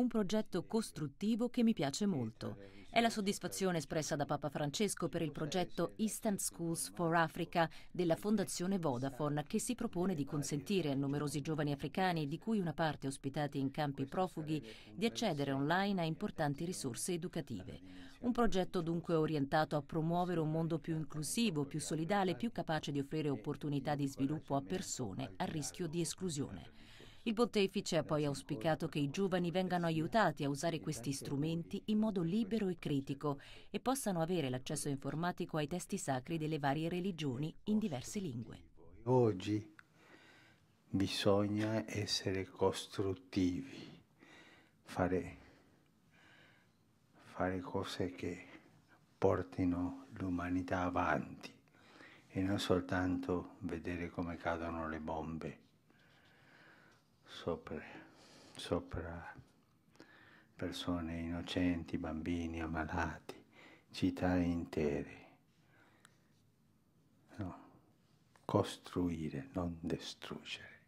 un progetto costruttivo che mi piace molto. È la soddisfazione espressa da Papa Francesco per il progetto Instant Schools for Africa della Fondazione Vodafone che si propone di consentire a numerosi giovani africani, di cui una parte ospitati in campi profughi, di accedere online a importanti risorse educative. Un progetto dunque orientato a promuovere un mondo più inclusivo, più solidale, più capace di offrire opportunità di sviluppo a persone a rischio di esclusione. Il pontefice ha poi auspicato che i giovani vengano aiutati a usare questi strumenti in modo libero e critico e possano avere l'accesso informatico ai testi sacri delle varie religioni in diverse lingue. Oggi bisogna essere costruttivi, fare, fare cose che portino l'umanità avanti e non soltanto vedere come cadono le bombe sopra, sopra persone innocenti, bambini ammalati, città intere. No. Costruire, non distruggere.